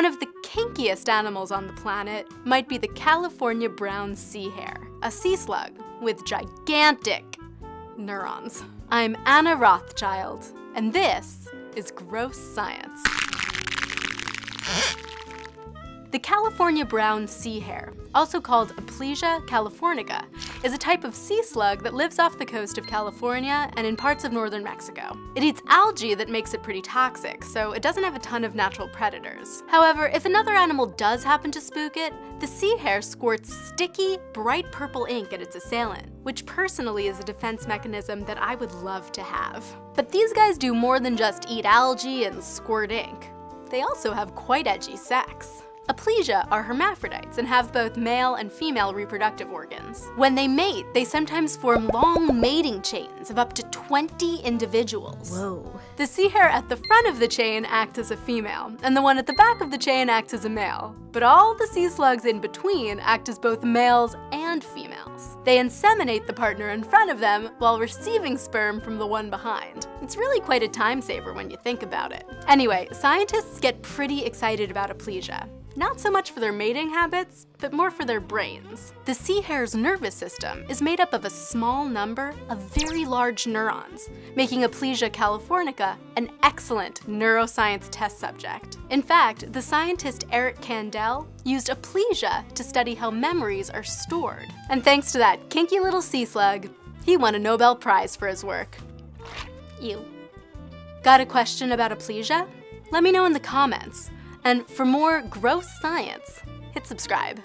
One of the kinkiest animals on the planet might be the California brown sea hare, a sea slug with gigantic neurons. I'm Anna Rothschild, and this is Gross Science. The California brown sea hare, also called Aplysia californica, is a type of sea slug that lives off the coast of California and in parts of northern Mexico. It eats algae that makes it pretty toxic, so it doesn't have a ton of natural predators. However, if another animal does happen to spook it, the sea hare squirts sticky, bright purple ink at its assailant, which personally is a defense mechanism that I would love to have. But these guys do more than just eat algae and squirt ink. They also have quite edgy sex. Aplysia are hermaphrodites and have both male and female reproductive organs. When they mate, they sometimes form long mating chains of up to 20 individuals. Whoa. The sea hare at the front of the chain acts as a female, and the one at the back of the chain acts as a male. But all the sea slugs in between act as both males and females. They inseminate the partner in front of them while receiving sperm from the one behind. It's really quite a time saver when you think about it. Anyway, scientists get pretty excited about aplysia. Not so much for their mating habits, but more for their brains. The sea hare's nervous system is made up of a small number of very large neurons, making Aplysia californica an excellent neuroscience test subject. In fact, the scientist Eric Kandel used aplysia to study how memories are stored. And thanks to that kinky little sea slug, he won a Nobel Prize for his work. Ew. Got a question about aplysia? Let me know in the comments. And for more gross science, hit subscribe.